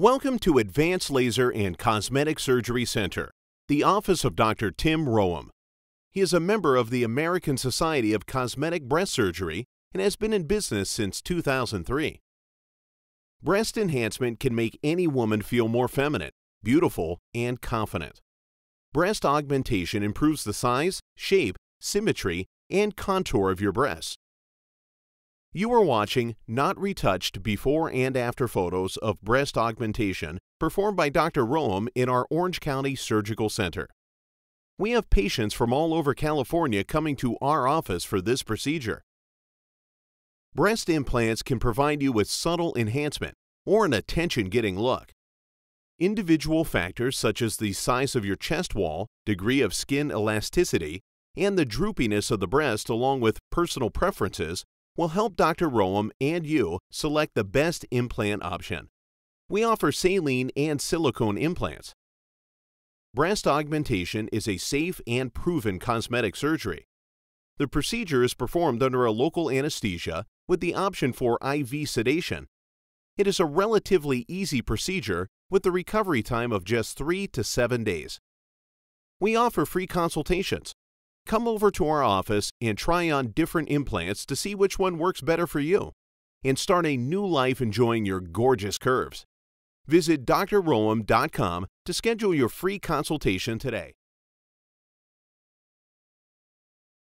Welcome to Advanced Laser and Cosmetic Surgery Center, the office of Dr. Tim Roham. He is a member of the American Society of Cosmetic Breast Surgery and has been in business since 2003. Breast enhancement can make any woman feel more feminine, beautiful, and confident. Breast augmentation improves the size, shape, symmetry, and contour of your breasts. You are watching not retouched before and after photos of breast augmentation performed by Dr. Roham in our Orange County Surgical Center. We have patients from all over California coming to our office for this procedure. Breast implants can provide you with subtle enhancement or an attention getting look. Individual factors such as the size of your chest wall, degree of skin elasticity, and the droopiness of the breast, along with personal preferences, will help Dr. Roham and you select the best implant option. We offer saline and silicone implants. Breast augmentation is a safe and proven cosmetic surgery. The procedure is performed under a local anesthesia with the option for IV sedation. It is a relatively easy procedure with the recovery time of just 3 to 7 days. We offer free consultations. Come over to our office and try on different implants to see which one works better for you and start a new life enjoying your gorgeous curves. Visit drroham.com to schedule your free consultation today.